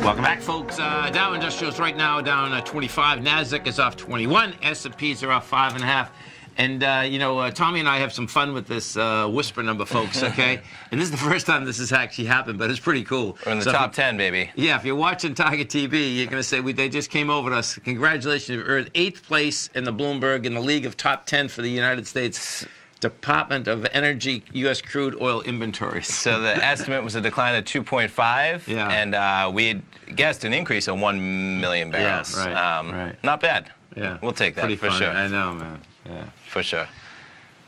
Welcome back, folks. Uh, Dow Industrials right now down uh, 25. Nasdaq is off 21. S&Ps are off five and a half. And uh, you know, uh, Tommy and I have some fun with this uh, whisper number, folks. Okay, and this is the first time this has actually happened, but it's pretty cool. We're in the So top you- ten, baby. Yeah, if you're watching Tiger TV, you're going to say we, they just came over to us. Congratulations, you're in eighth place in the Bloomberg in the league of top ten for the United States Department of Energy U.S. crude oil inventories. So the estimate was a decline of 2.5, Yeah. and uh, we had guessed an increase of 1 million barrels. Yeah, right, um, right. Not bad. Yeah, We'll take that Pretty for funny. sure. I know, man. Yeah, For sure.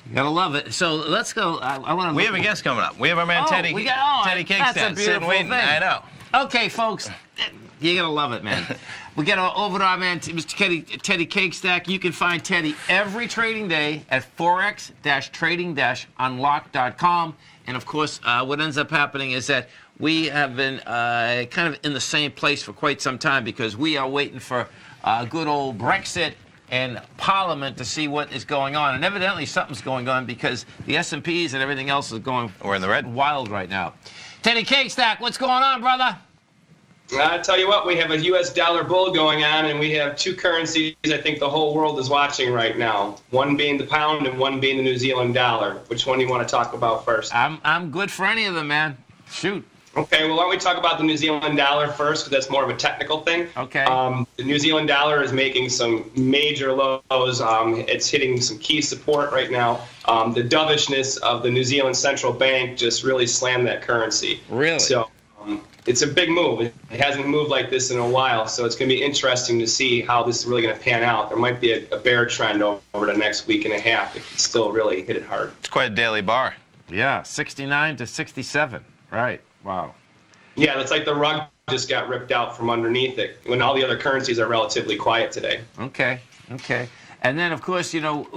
you gotta love it. So let's go. I, I want to. We have a guest coming up. We have our man Oh, Teddy, we got- oh, Teddy Kekstadt's a sitting beautiful waiting. thing. I know. Okay, folks, you're gonna love it, man. we get over our man, Mr. Teddy, Teddy Kekstadt. You can find Teddy every trading day at forex-trading-unlock.com. And of course, uh, what ends up happening is that we have been uh, kind of in the same place for quite some time because we are waiting for uh, good old Brexit and Parliament to see what is going on. And evidently, something's going on because the S&Ps and everything else is going We're in the red. wild right now. Teddy Kekstadt, what's going on, brother? I tell you what, we have a U.S. dollar bull going on, and we have two currencies I think the whole world is watching right now. One being the pound, and one being the New Zealand dollar. Which one do you want to talk about first? I'm I'm good for any of them, man. Shoot. Okay, well, why don't we talk about the New Zealand dollar first, because that's more of a technical thing. Okay. Um, the New Zealand dollar is making some major lows. Um, it's hitting some key support right now. Um, the dovishness of the New Zealand central bank just really slammed that currency. Really? So it's a big move. It hasn't moved like this in a while, so it's going to be interesting to see how this is really going to pan out. There might be a, a bear trend over the next week and a half. It could still really hit it hard. It's quite a daily bar. Yeah, 69 to 67. Right. Wow. Yeah, it's like the rug just got ripped out from underneath it when all the other currencies are relatively quiet today. Okay. Okay. And then, of course, you know,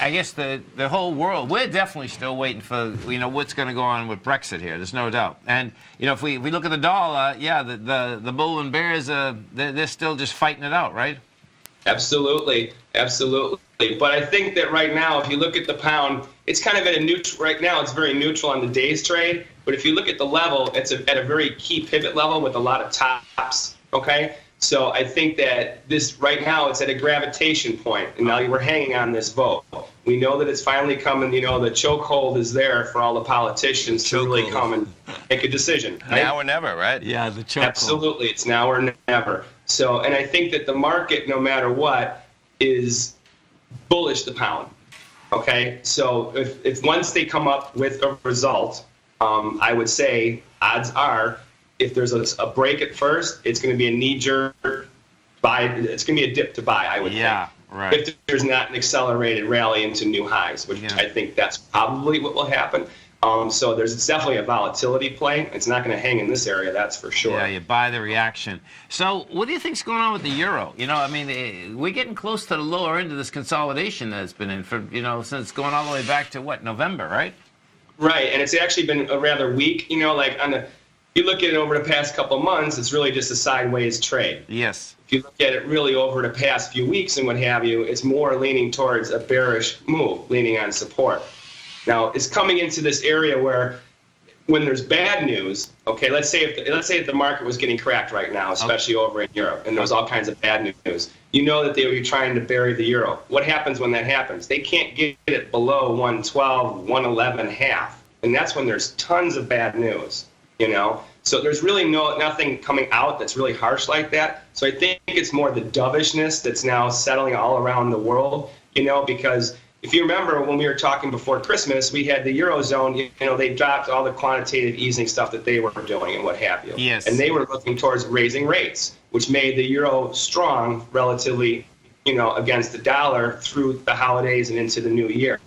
I guess the the whole world we're definitely still waiting for you know what's going to go on with Brexit here. There's no doubt. And you know, if we, if we look at the dollar, yeah, the the, the bull and bears, uh, they're, they're still just fighting it out, right? Absolutely, absolutely. But I think that right now, if you look at the pound, it's kind of at a neutral. Right now, it's very neutral on the day's trade. But if you look at the level, it's a, at a very key pivot level with a lot of tops. Okay, so I think that this right now it's at a gravitation point, and now we're hanging on this vote. We know that it's finally coming. You know, the chokehold is there for all the politicians to really Chokehold. come and make a decision. right? Now or never, right? Yeah, the choke. Absolutely, it's now or never. So, and I think that the market, no matter what, is bullish the pound. Okay, so if, if once they come up with a result, um, I would say odds are if there's a, a break at first, it's going to be a knee jerk buy. It's going to be a dip to buy. I would Yeah. think. Right. If there's not an accelerated rally into new highs, which Yeah. I think that's probably what will happen. Um, so there's definitely a volatility play. It's not going to hang in this area, that's for sure. Yeah, you buy the reaction. So, what do you think's going on with the euro? You know, I mean, eh, we're getting close to the lower end of this consolidation that's been in for, you know, since going all the way back to what November, right? Right, and it's actually been a rather weak. You know, like on the, you look at it over the past couple of months, it's really just a sideways trade. Yes. If you look at it really over the past few weeks and what have you, it's more leaning towards a bearish move, leaning on support. Now, it's coming into this area where, when there's bad news, okay, let's say if the, let's say if the market was getting cracked right now, especially over in Europe, and there was all kinds of bad news, you know that they would be trying to bury the euro. What happens when that happens? They can't get it below 112, 111 half, and that's when there's tons of bad news. You know, so there's really no nothing coming out that's really harsh like that. So I think it's more the dovishness that's now settling all around the world. You know, because if you remember when we were talking before Christmas, we had the eurozone. You know, they dropped all the quantitative easing stuff that they were doing and what have you. Yes. And they were looking towards raising rates, which made the euro strong relatively, you know, against the dollar through the holidays and into the new year.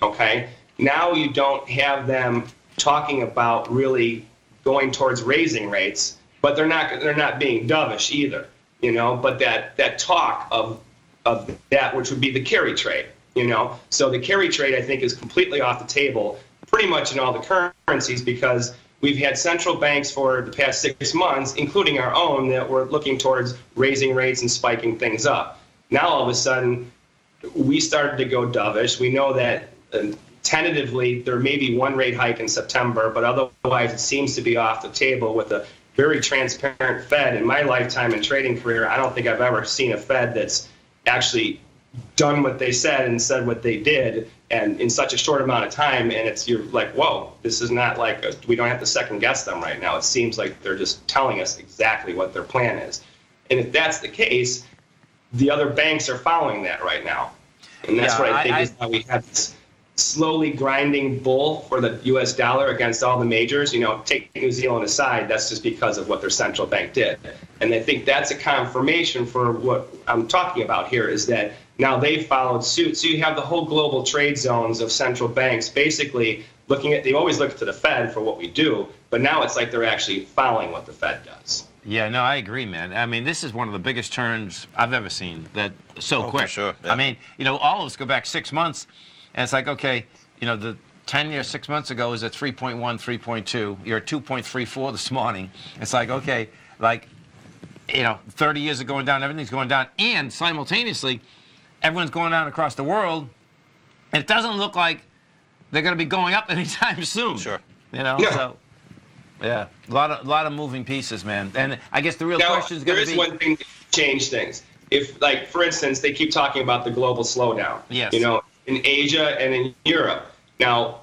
Okay. Now you don't have them talking about really going towards raising rates, but they're not they're not being dovish either, you know. But that that talk of of that, which would be the carry trade, you know. So the carry trade, I think, is completely off the table, pretty much in all the currencies because we've had central banks for the past six months, including our own, that were looking towards raising rates and spiking things up. Now all of a sudden, we started to go dovish. We know that uh, tentatively there may be one rate hike in September, but otherwise it seems to be off the table with a very transparent Fed. In my lifetime in trading career, I don't think I've ever seen a Fed that's actually done what they said and said what they did and in such a short amount of time. And it's you're like whoa this is not like a, we don't have to second guess them right now. It seems like they're just telling us exactly what their plan is. And if that's the case the other banks are following that right now. And that's Yeah, what i I- think I- is how we have this slowly grinding bull for the us dollar against all the majors you know take new zealand aside that's just because of what their central bank did and i think that's a confirmation for what i'm talking about here is that now they followed suit so you have the whole global trade zones of central banks basically looking at they always look to the fed for what we do but now it's like they're actually following what the fed does Yeah, no, I agree, man. I mean, this is one of the biggest turns I've ever seen. That so Oh, for quick. sure, yeah. I mean, you know, all of us go back six months, and it's like, okay, you know, the 10 years six months ago was at 3.1, 3.2. You're at 2.34 this morning. It's like, okay, like, you know, 30 years are going down, everything's going down, and simultaneously, everyone's going down across the world, and it doesn't look like they're going to be going up anytime soon. Sure. You know, Yeah. so. Yeah, a lot of a lot of moving pieces, man. And I guess the real now question is going to is be. one thing that change things if like for instance they keep talking about the global slowdown Yes. you know in asia and in europe. Now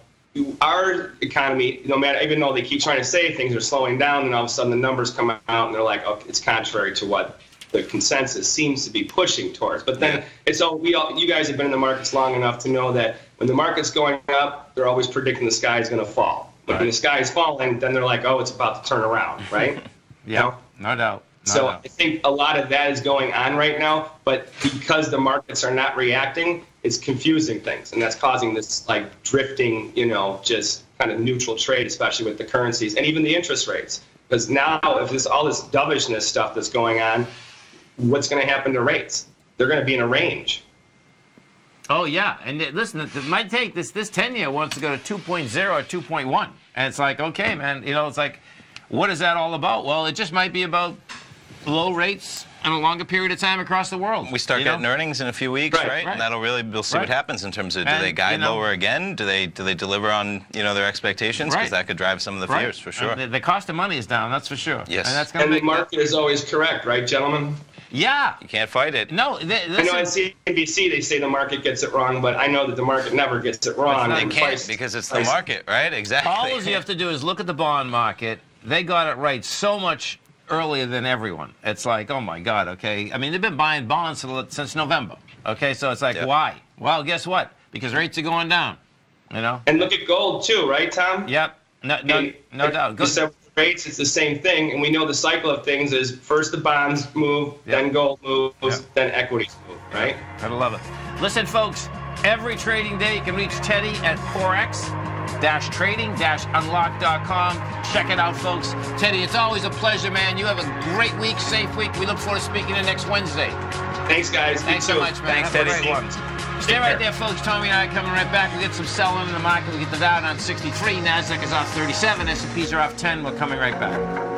our economy no matter even though they keep trying to say things are slowing down and all of a sudden the numbers come out and they're like oh it's contrary to what the consensus seems to be pushing towards. But then Yeah. it's all we all you guys have been in the markets long enough to know that when the market's going up they're always predicting the sky is going to fall. But when the sky is falling then they're like oh it's about to turn around right? Yeah, no doubt. No so doubt. I think a lot of that is going on right now, but because the markets are not reacting, it's confusing things, and that's causing this like drifting, you know, just kind of neutral trade, especially with the currencies and even the interest rates. Because now, if this all this dovishness stuff that's going on, what's going to happen to rates? They're going to be in a range. Oh yeah, and it- listen, it might take this this ten year wants to go to 2.0 or 2.1, and it's like, okay, man, you know, it's like, what is that all about? Well, it just might be about low rates and a longer period of time across the world. We start you know? getting earnings in a few weeks, Right, right? right. And that'll really we'll see Right. what happens in terms of do And, they guide you know- lower again? Do they do they deliver on you know their expectations? Because Right. that could drive some of the Right. fears for sure. The, the cost of money is down, that's for sure. Yes. and that's going to And the market is always correct, right, gentlemen? Yeah. you can't fight it. No, th- I know on CNBC they say the market gets it wrong, but I know that the market never gets it wrong. They They can't price- because it's the market, right? Exactly. all you have to do is look at the bond market. They got it right so much earlier than everyone. It's like, oh my God, okay. I mean, they've been buying bonds since November. Okay, so it's like, Yeah. why? Well, guess what? Because rates are going down. You know? And look at gold too, right, Tom? Yep. No, no, And no doubt. you Go, rates, it's the same thing, and we know the cycle of things is first the bonds move, Yeah. then gold moves, Yeah. then equities move, right? Gotta love it. Listen, folks, every trading day you can reach Teddy at Forex. Dash trading dash unlock.com. Check it out, folks. Teddy, it's always a pleasure, man. You have a great week, safe week. We look forward to speaking to you next Wednesday. Thanks, guys. Thanks so much, man. Thanks, Have Teddy. Stay Take right care. there, folks. Tommy and I are coming right back. We get some selling in the market. We get the Dow down 63. Nasdaq is off 37. S&Ps are off 10. We're coming right back.